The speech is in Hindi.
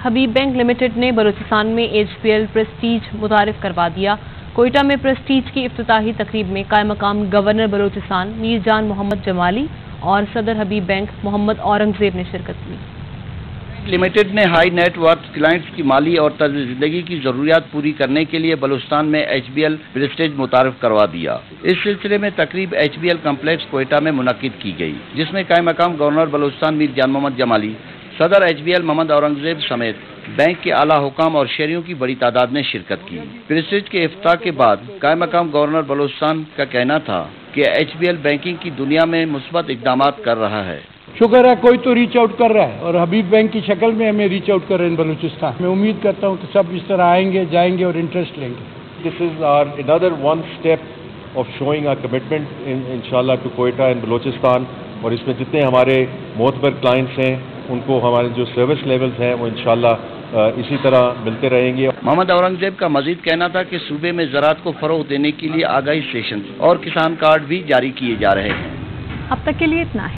हबीब बैंक लिमिटेड ने बलूचिस्तान में एचपीएल प्रेस्टीज मुतारफ करवा दिया। कोयटा में प्रेस्टीज की इफ्ताही तकरीब में काय मकाम गवर्नर बलूचिस्तान मीर जान मोहम्मद जमाली और सदर हबीब बैंक मोहम्मद औरंगज़ेब ने शिरकत की। लिमिटेड ने हाई नेटवर्थ क्लाइंट्स की माली और तर्ज ज़िंदगी की जरूरियात पूरी करने के लिए बलूचिस्तान में एच बी एल प्रेस्टेज मुतारफ करवा दिया। इस सिलसिले में तकरीब H B L complex Quetta में मुनद की गई, जिसमें काय मकाम गवर्नर बलूचिस्तान मीर जान मोहम्मद जमाली सदर H B L Mohammad Aurangzeb समेत बैंक के आला हुकाम और शहरियों की बड़ी तादाद ने शिरकत की। प्रेस्टेज के इफ्ताह के बाद काय मकाम गवर्नर बलूचिस्तान का कहना था कि एच बी एल बैंकिंग की दुनिया में मुस्बत इकदाम कर रहा है। शुक्र है कोई तो रीच आउट कर रहा है और हबीब बैंक की शक्ल में हमें रीच आउट कर रहे हैं बलूचिस्तान। मैं उम्मीद करता हूँ कि सब इस तरह आएँगे जाएँगे और इंटरेस्ट लेंगे। Is our another one step of showing our commitment in inshallah to Quetta and Balochistan और इसमें जितने हमारे मोतबर क्लाइंट्स हैं उनको हमारे जो सर्विस लेवल्स हैं वो इंशाल्लाह इसी तरह मिलते रहेंगे। मोहम्मद औरंगज़ेब का मजीद कहना था कि सूबे में ज़रात को फरोग देने के लिए आगाही स्टेशन और किसान कार्ड भी जारी किए जा रहे हैं। अब तक के लिए इतना है।